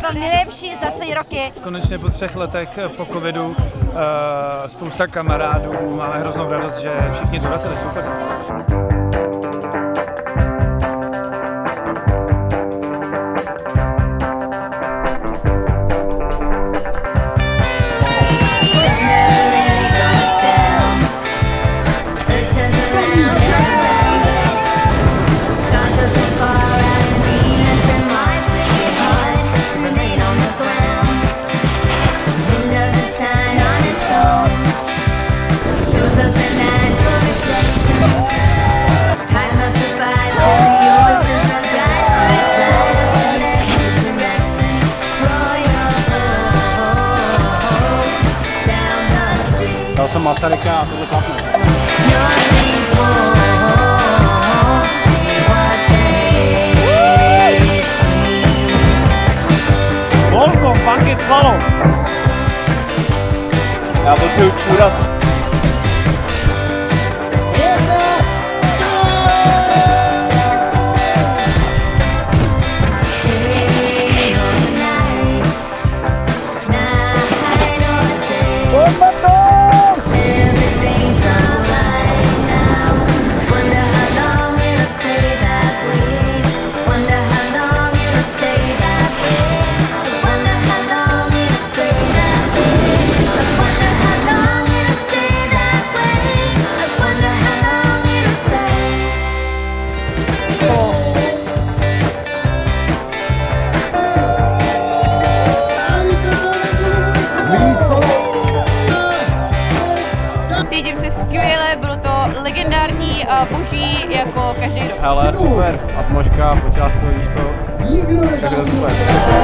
Byl nejlepší za celý roky. Konečně po třech letech po covidu uh, spousta kamarádů, máme hroznou radost, že všichni dorazili, super. Dal jsem Masaryka a tohle klapne. Volko, Bankit Slalom. Já byl tu úraz. Cítím se skvěle, bylo to legendární a boží jako každý rok. Ale super, atmoška, počásko, víš co, všechno super.